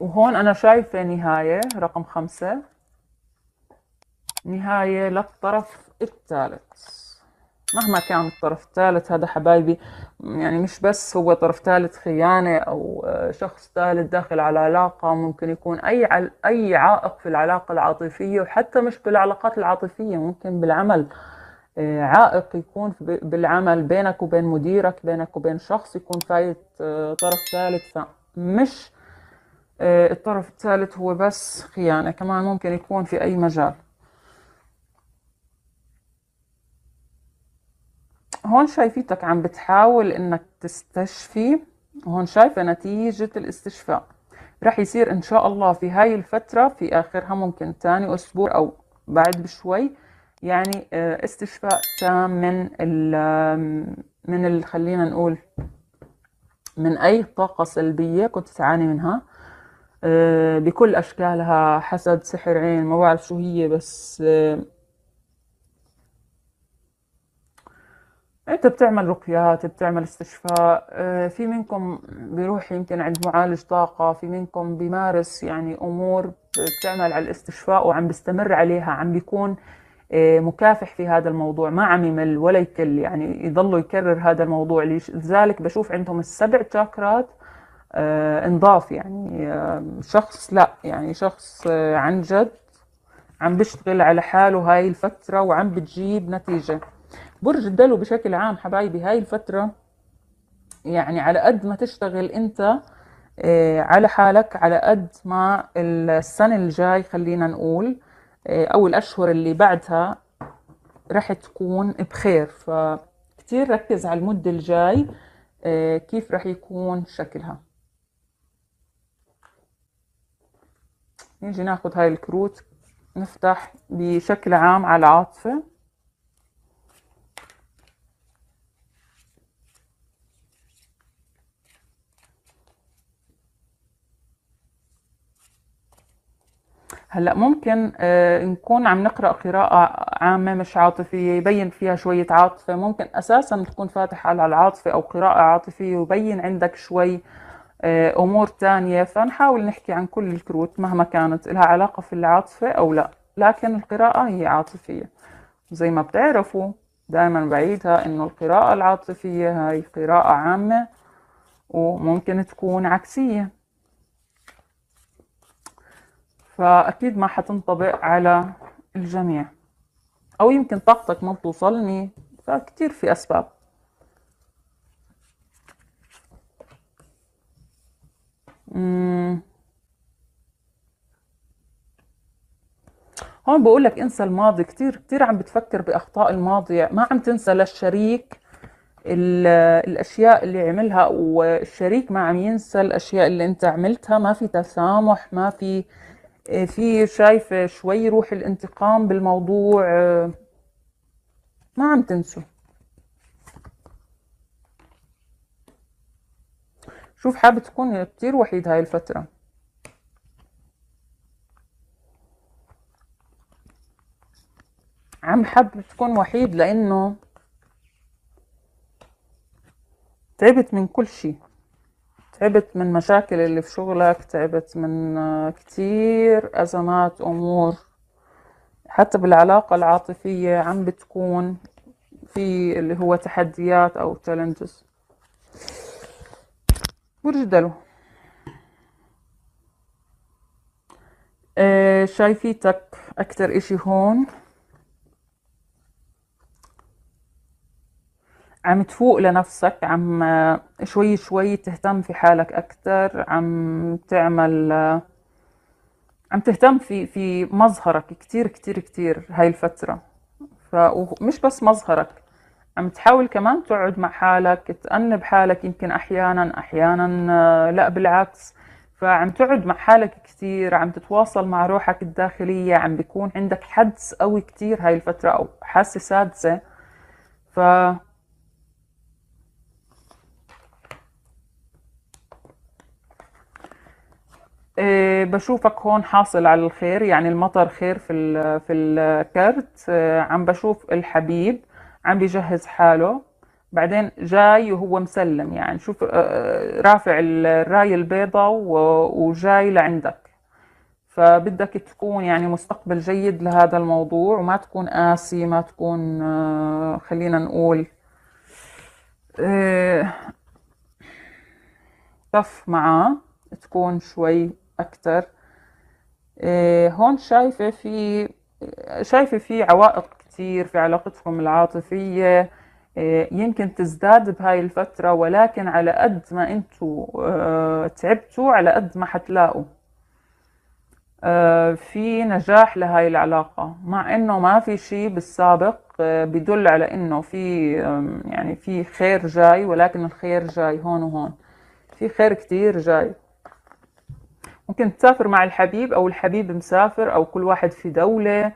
وهون أنا شايفة نهاية رقم خمسة. نهاية للطرف الثالث. مهما كان الطرف الثالث هذا حبايبي يعني مش بس هو طرف ثالث خيانة أو آه، شخص ثالث داخل على علاقة ممكن يكون أي أي عائق في العلاقة العاطفية وحتى مش بالعلاقات العاطفية ممكن بالعمل. آه، عائق يكون بالعمل بينك وبين مديرك بينك وبين شخص يكون فايت آه، طرف ثالث. فمش الطرف الثالث هو بس خيانة كمان ممكن يكون في أي مجال. هون شايفيتك عم بتحاول إنك تستشفي هون شايفة نتيجة الاستشفاء. رح يصير إن شاء الله في هاي الفترة في آخرها ممكن تاني أسبوع أو بعد بشوي يعني آه، استشفاء تام من ال من خلينا نقول من أي طاقة سلبية كنت تعاني منها. آه، بكل أشكالها حسد سحر عين ما بعرف شو هي بس آه، انت بتعمل رقيات بتعمل استشفاء آه، في منكم بيروح يمكن عند معالج طاقة في منكم بيمارس يعني أمور بتعمل على الاستشفاء وعم بيستمر عليها عم بيكون آه، مكافح في هذا الموضوع ما عم يمل ولا يكل يعني يضلوا يكرر هذا الموضوع. لذلك بشوف عندهم السبع تشاكرات آه، انضاف يعني شخص لا يعني شخص عن جد عم بيشتغل على حاله هاي الفترة وعم بتجيب نتيجة. برج الدلو بشكل عام حبايبي هاي الفترة يعني على قد ما تشتغل أنت آه، على حالك على قد ما السنة الجاي خلينا نقول آه، أو الأشهر اللي بعدها رح تكون بخير. فكتير ركز على المدة الجاي آه، كيف رح يكون شكلها. نيجي ناخد هاي الكروت نفتح بشكل عام على العاطفة. هلأ ممكن آه، نكون عم نقرأ قراءة عامة مش عاطفية يبين فيها شوية عاطفة. ممكن أساسا تكون فاتح على العاطفة أو قراءة عاطفية ويبين عندك شوي أمور تانية. فنحاول نحكي عن كل الكروت مهما كانت لها علاقة في العاطفة أو لا لكن القراءة هي عاطفية. زي ما بتعرفوا دائما بعيدها إنه القراءة العاطفية هاي قراءة عامة وممكن تكون عكسية. فأكيد ما حتنطبق على الجميع أو يمكن طاقتك ما بتوصلني فكتير في أسباب. هون بقول لك انسى الماضي. كتير كتير عم بتفكر بأخطاء الماضي. ما عم تنسى للشريك الأشياء اللي عملها والشريك ما عم ينسى الأشياء اللي أنت عملتها. ما في تسامح ما في إيه، في شايفة شوي روح الانتقام بالموضوع آه، ما عم تنسوا. شوف حابة تكون كتير وحيد هاي الفترة. عم حب تكون وحيد لأنه تعبت من كل شي. تعبت من مشاكل اللي في شغلك تعبت من آه، كتير أزمات أمور. حتى بالعلاقة العاطفية عم بتكون في اللي هو تحديات أو تشالنجز برج دلو آه، شايفيتك أكتر إشي هون. عم تفوق لنفسك عم شوي شوي تهتم في حالك أكثر عم تعمل عم تهتم في في مظهرك كتير كتير كتير هاي الفترة. فمش بس مظهرك عم تحاول كمان تقعد مع حالك تأنب حالك يمكن أحيانا أحيانا لا بالعكس. فعم تقعد مع حالك كتير عم تتواصل مع روحك الداخلية عم بيكون عندك حدس قوي كتير هاي الفترة أو حاسة سادسة. ف إيه، بشوفك هون حاصل على الخير يعني المطر خير في في الكرت. إيه، عم بشوف الحبيب. عم بيجهز حاله. بعدين جاي وهو مسلم يعني شوف آه، رافع الراية البيضاء وجاي لعندك. فبدك تكون يعني مستقبل جيد لهذا الموضوع وما تكون قاسي ما تكون آه، خلينا نقول طف معاه تكون شوي أكتر. هون شايفة في شايفة في عوائق كتير في علاقتكم العاطفية آه، يمكن تزداد بهاي الفترة ولكن على قد ما أنتوا آه، تعبتوا على قد ما حتلاقوا. آه، في نجاح لهاي العلاقة مع إنه ما في شيء بالسابق بدل على إنه في يعني في خير جاي ولكن الخير جاي هون وهون. في خير كتير جاي. ممكن تسافر مع الحبيب أو الحبيب مسافر أو كل واحد في دولة.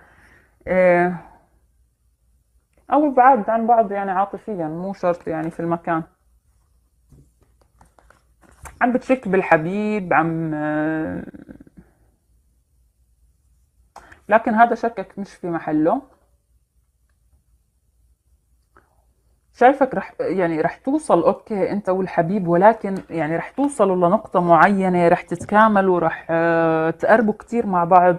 أو بعاد عن بعض يعني عاطفيا مو شرط يعني في المكان. عم بتشك بالحبيب عم لكن هذا شكك مش في محله. شايفك رح يعني رح توصل أوكي أنت والحبيب ولكن يعني رح توصلوا لنقطة معينة رح تتكاملوا رح آه، تقربوا كتير مع بعض.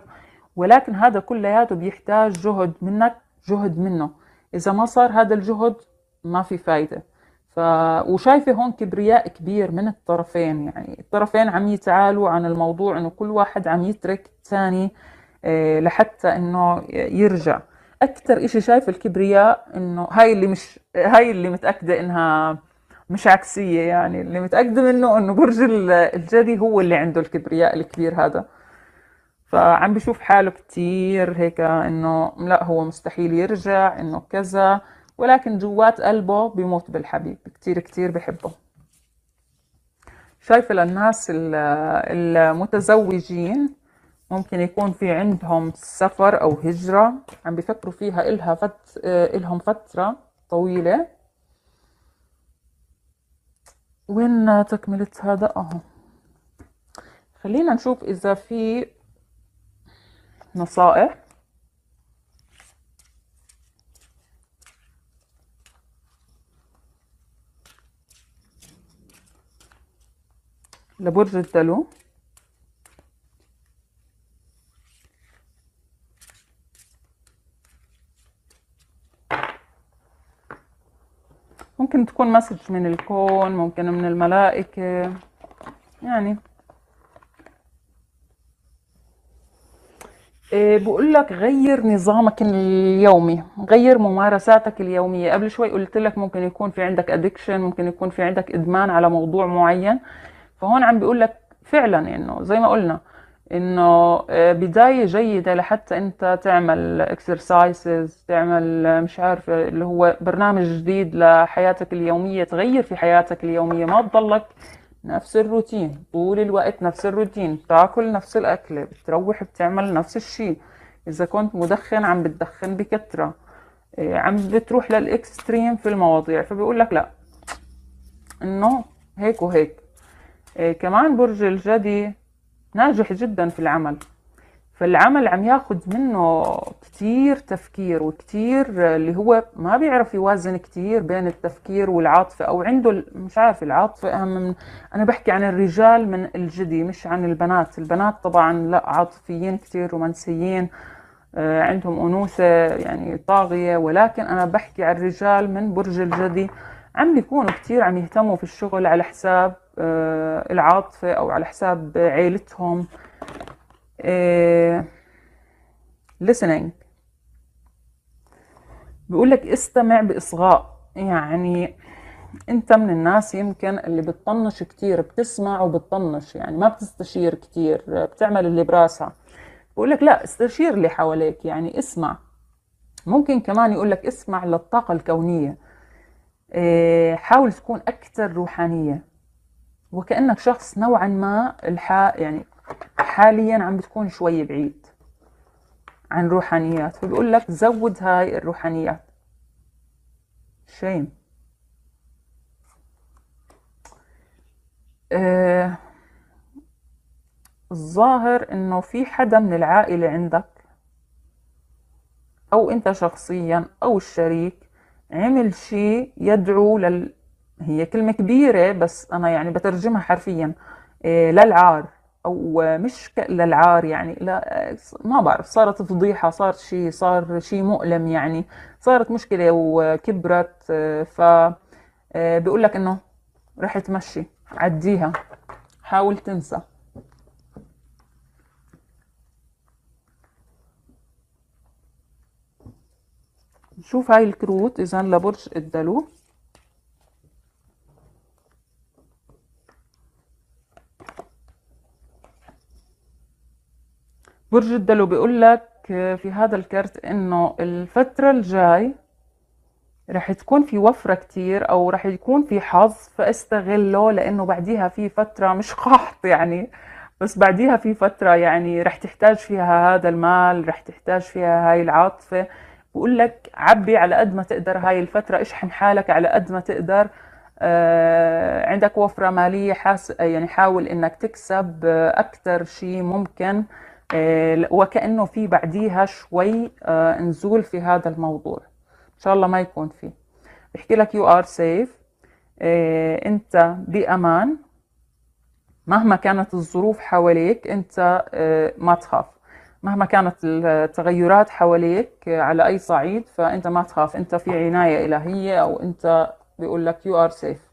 ولكن هذا كلياته بيحتاج جهد منك جهد منه. إذا ما صار هذا الجهد ما في فايدة. ف... وشايفة هون كبرياء كبير من الطرفين يعني الطرفين عم يتعالوا عن الموضوع إنه كل واحد عم يترك الثاني آه، لحتى إنه يرجع. أكثر إشي شايف الكبرياء إنه هاي اللي مش هاي اللي متأكدة إنها مش عكسية يعني اللي متأكدة منه إنه برج الجدي هو اللي عنده الكبرياء الكبير هذا. فعم بشوف حاله كتير هيك إنه لا هو مستحيل يرجع إنه كذا ولكن جوات قلبه بيموت بالحبيب كتير كتير بحبه. شايفة للناس المتزوجين ممكن يكون في عندهم سفر أو هجرة عم بيفكروا فيها إلها فت... إلهم فترة طويلة. وين تكملة هذا أهو خلينا نشوف إذا في نصائح. لبرج الدلو ممكن تكون message من الكون ممكن من الملائكة. يعني بقول لك غير نظامك اليومي غير ممارساتك اليومية. قبل شوي قلت لك ممكن يكون في عندك addiction ممكن يكون في عندك إدمان على موضوع معين. فهون عم بيقول لك فعلا إنه زي ما قلنا إنه آه، بداية جيدة لحتى أنت تعمل exercises تعمل مش عارفة اللي هو برنامج جديد لحياتك اليومية تغير في حياتك اليومية. ما تضلك نفس الروتين طول الوقت نفس الروتين بتاكل نفس الأكل بتروح بتعمل نفس الشيء. إذا كنت مدخن عم بتدخن بكثرة إيه، عم بتروح لل extreme في المواضيع فبيقول لك لا. إنه هيك وهيك. إيه، كمان برج الجدي ناجح جدا في العمل. فالعمل عم ياخذ منه كتير تفكير وكتير اللي هو ما بيعرف يوازن كتير بين التفكير والعاطفة أو عنده مش عارف العاطفة أهم من أنا بحكي عن الرجال من الجدي مش عن البنات. البنات طبعا لا عاطفيين كتير رومانسيين آه، عندهم أنوثة يعني طاغية. ولكن أنا بحكي عن الرجال من برج الجدي عم بيكونوا كتير عم يهتموا في الشغل على حساب آه، العاطفة أو على حساب عيلتهم. إيه listening. بيقول لك استمع بإصغاء. يعني أنت من الناس يمكن اللي بتطنش كتير بتسمع وبتطنش. يعني ما بتستشير كتير بتعمل اللي براسها. بقول لك لا استشير اللي حواليك. يعني اسمع. ممكن كمان يقول لك اسمع للطاقة الكونية. إيه حاول تكون أكثر روحانية. وكأنك شخص نوعا ما الحا يعني حاليا عم بتكون شوي بعيد عن روحانيات. فبقول لك زود هاي الروحانيات. شيم آه الظاهر إنه في حدا من العائلة عندك أو أنت شخصيا أو الشريك عمل شيء يدعو لل هي كلمة كبيرة بس أنا يعني بترجمها حرفيا إيه، للعار. أو مش للعار يعني لا ما بعرف صارت فضيحة صار شيء صار شيء مؤلم يعني صارت مشكلة وكبرت ف بيقول لك إنه رح تمشي عديها حاول تنسى. نشوف هاي الكروت اذا لبرج الدلو. برج الدلو بيقول لك في هذا الكرت إنه الفترة الجاي رح تكون في وفرة كتير أو رح يكون في حظ فاستغله لأنه بعديها في فترة مش قحط يعني بس بعديها في فترة يعني رح تحتاج فيها هذا المال رح تحتاج فيها هاي العاطفة. بقول لك عبي على قد ما تقدر هاي الفترة اشحن حالك على قد ما تقدر. آه عندك وفرة مالية حاس يعني حاول إنك تكسب أكثر شيء ممكن. آه وكأنه في بعديها شوي آه نزول في هذا الموضوع. إن شاء الله ما يكون فيه بحكي لك you are safe أنت بامان مهما كانت الظروف حواليك أنت آه ما تخاف. مهما كانت التغيرات حواليك على أي صعيد فأنت ما تخاف. أنت في عناية إلهية أو أنت بيقول لك you are safe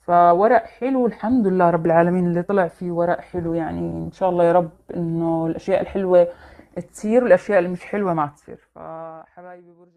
فورق حلو الحمد لله رب العالمين اللي طلع فيه ورق حلو. يعني إن شاء الله يا رب إنه الأشياء الحلوة تصير والأشياء اللي مش حلوة ما تصير. فحبايبي برج